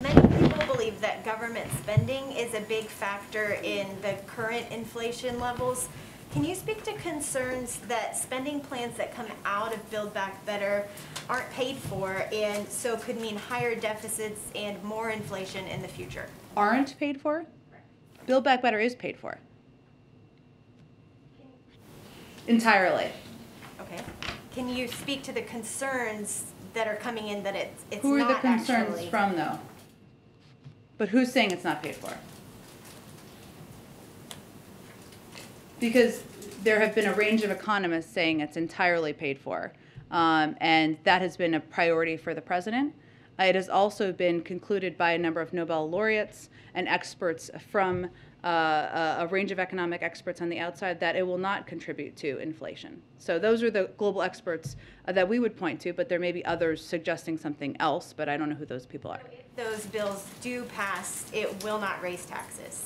Many people believe that government spending is a big factor in the current inflation levels. Can you speak to concerns that spending plans that come out of Build Back Better aren't paid for and so could mean higher deficits and more inflation in the future? Aren't paid for? Build Back Better is paid for. Entirely. Okay. Can you speak to the concerns that are coming in that it's, it's Who are the concerns actually? from, though? But who's saying it's not paid for? Because there have been a range of economists saying it's entirely paid for. Um, and that has been a priority for the president. It has also been concluded by a number of Nobel laureates and experts from uh, a, a range of economic experts on the outside that it will not contribute to inflation. So those are the global experts uh, that we would point to, but there may be others suggesting something else, but I don't know who those people are. If those bills do pass, it will not raise taxes.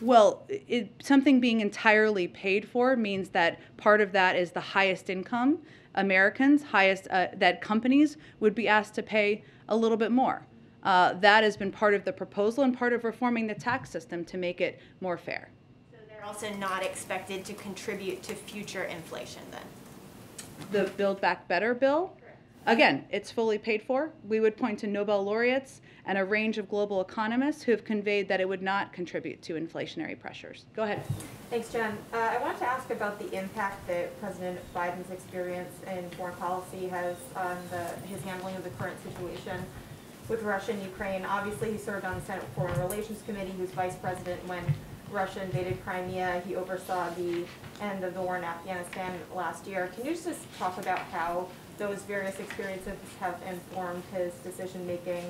Well, it, something being entirely paid for means that part of that is the highest income Americans, highest uh, that companies would be asked to pay a little bit more. Uh, that has been part of the proposal and part of reforming the tax system to make it more fair. So they're also not expected to contribute to future inflation then? The Build Back Better bill, again, it's fully paid for. We would point to Nobel laureates and a range of global economists who have conveyed that it would not contribute to inflationary pressures. Go ahead. Thanks, Jen. Uh, I wanted to ask about the impact that President Biden's experience in foreign policy has on the, his handling of the current situation with Russia and Ukraine. Obviously, he served on the Senate Foreign Relations Committee. He was vice president when Russia invaded Crimea. He oversaw the end of the war in Afghanistan last year. Can you just talk about how those various experiences have informed his decision-making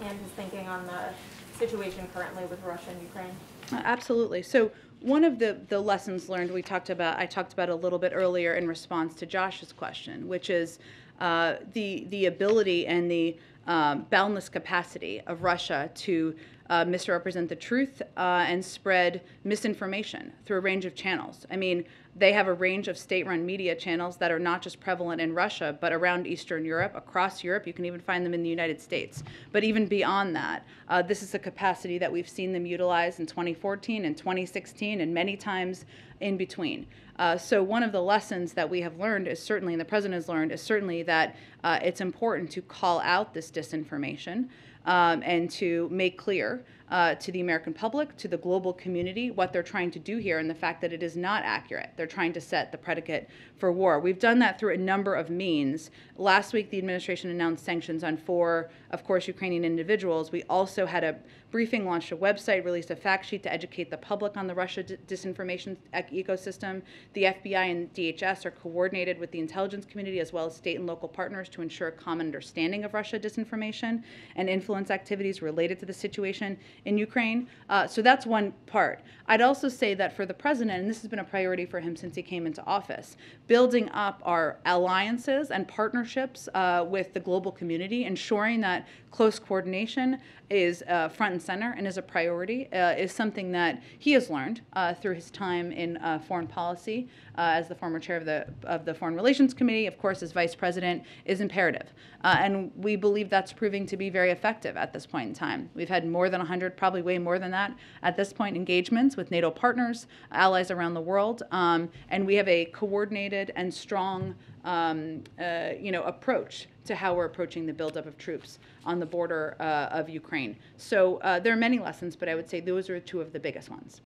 and his thinking on the situation currently with Russia and Ukraine? Uh, Absolutely. So one of the, the lessons learned we talked about, I talked about a little bit earlier in response to Josh's question, which is uh, the the ability and the um, boundless capacity of Russia to uh, misrepresent the truth uh, and spread misinformation through a range of channels. I mean, they have a range of state-run media channels that are not just prevalent in Russia, but around Eastern Europe, across Europe. You can even find them in the United States. But even beyond that, uh, this is a capacity that we've seen them utilize in 2014 and 2016 and many times in between. Uh, so one of the lessons that we have learned is certainly, and the president has learned, is certainly that uh, it's important to call out this disinformation um, and to make clear uh, to the American public, to the global community, what they're trying to do here and the fact that it is not accurate. They're trying to set the predicate for war. We've done that through a number of means. Last week, the administration announced sanctions on four, of course, Ukrainian individuals. We also had a briefing, launched a website, released a fact sheet to educate the public on the Russia disinformation ec- ecosystem. The FBI and DHS are coordinated with the intelligence community as well as state and local partners to ensure a common understanding of Russia disinformation and influence activities related to the situation in Ukraine. Uh, so that's one part. I'd also say that for the president, and this has been a priority for him since he came into office, building up our alliances and partnerships uh, with the global community, ensuring that close coordination is uh, front and center and is a priority, uh, is something that he has learned uh, through his time in uh, foreign policy as the former chair of the of the Foreign Relations Committee. Of course, as vice president, is imperative, and we believe that's proving to be very effective at this point in time. We've had more than 100, probably way more than that at this point, engagements with NATO partners, allies around the world, um, and we have a coordinated and strong um, uh, you know, approach to how we're approaching the buildup of troops on the border uh, of Ukraine. So uh, there are many lessons, but I would say those are two of the biggest ones.